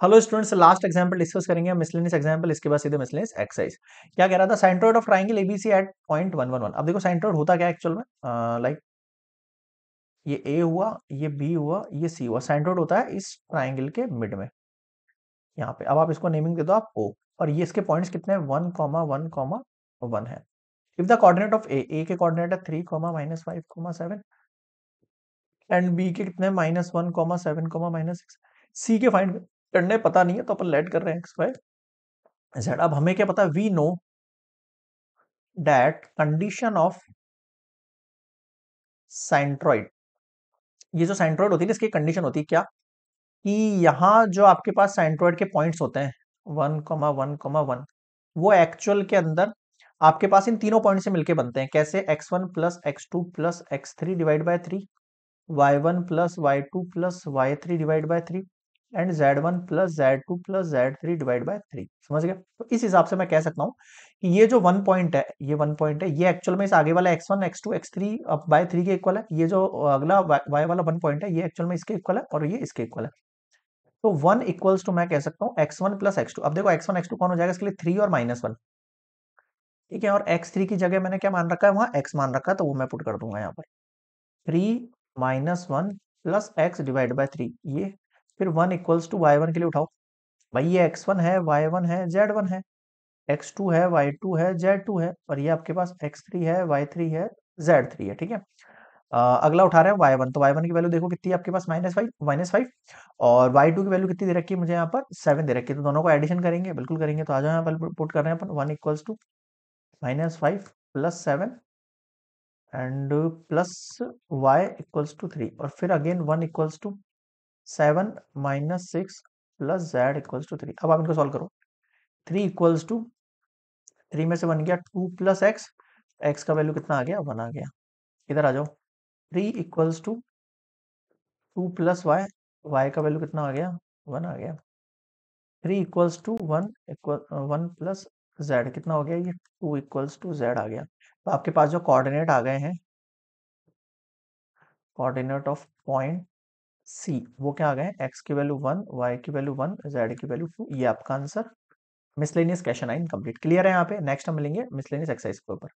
Hello students last example discuss करेंगे miscellaneous example इसके बाद सीधे मिसलेनियस एक्सरसाइज क्या कह रहा था? Centroid of triangle ABC at point one one one अब देखो साइनट्रोइड होता क्या एक्चुअल में? लाइक ये ए हुआ, ये बी हुआ, ये सी हुआ। साइनट्रोइड होता है इस ट्राइंगल के मिड में। यहाँ पे। अब आप इसको नेमिंग दे दो आप ओ और ये इसके पॉइंट्स कितने one comma one comma one है। If the coordinate of A A के कोऑर्डिनेट है three comma minus five comma seven and B के कितने minus one comma seven comma minus six C के फाइंड करने पता नहीं है तो अपन लेट कर रहे हैं एक्स वाई जेड अब हमें क्या पता? We know that condition of centroid ये जो साइंट्रॉइड होती है इसकी कंडीशन होती है क्या? कि यहाँ जो आपके पास साइंट्रॉइड के पॉइंट्स होते हैं one comma one comma one वो एक्चुअल के अंदर आपके पास इन तीनों पॉइंट से मिलके बनते हैं। कैसे? X one plus x two plus x three divide by three y one plus y two plus y three divide by three and z one plus z two plus z three divide by three समझ गया तो इस हिसाब से मैं कह सकता हूँ कि ये जो वन पॉइंट है, ये वन पॉइंट है, ये एक्चुअल में इस आगे वाला x one x two x three by three के इक्वल है, ये जो अगला वाई वाला वन पॉइंट है, ये एक्चुअल में इसके इक्वल है और ये इसके इक्वल है। तो वन इक्वल्स टू मैं कह सकता हूँ x one plus x two अब देखो एक्स वन एक्स टू कौन हो जाएगा? इसके लिए थ्री और माइनस वन ठीक है? और एक्स थ्री की जगह मैंने क्या मान रखा है? वहाँ एक्स मान रखा है तो वो मैं पुट कर दूँगा यहाँ पर। Three minus one plus x divide by three ये फिर one equals to y one के लिए उठाओ। भाई ये एक्स वन है, वाई वन है, जेड वन है। एक्स टू है, वाई टू है, जेड टू है और ये आपके पास एक्स थ्री है, वाई थ्री है, जेड थ्री है, ठीक है? अगला उठा रहे हैं वाई वन। तो वाई वन की वैल्यू देखो कितनी आपके पास, माइनस फाइव माइनस फाइव और वाई टू की वैल्यू कितनी दे रखी है मुझे यहाँ पर, सेवन दे रखी है। तो दोनों को एडिशन करेंगे, बिल्कुल करेंगे। तो आ जाओ यहाँ पर, पुट कर रहे हैं अपन, one equals to minus five plus seven and plus y equals to three और फिर again one equals to seven minus six plus z equals to three. अब आप इनको सॉल्व करो। थ्री इक्वल्स टू, थ्री में से बन गया, टू प्लस एक्स एक्स का वैल्यू कितना आ गया? वन आ गया। इधर आ जाओ। Three equals to two plus y y का वैल्यू कितना आ गया? वन आ गया। Three equals to, one equal, one plus z कितना हो गया ये? Two equals to two z गया। तो आपके पास जो कोऑर्डिनेट आ गए हैं, कोऑर्डिनेट ऑफ़ पॉइंट सी, वो क्या आ गए एक्स की वैल्यू वन, वाई की वैल्यू वन, जेड की वैल्यू टू, ये आपका आंसर। मिसलेनियस क्वेश्चन आइन कंप्लीट। क्लियर है यहाँ पे? नेक्स्ट हम मिलेंगे मिसलेनियस एक्सरसाइज के ऊपर।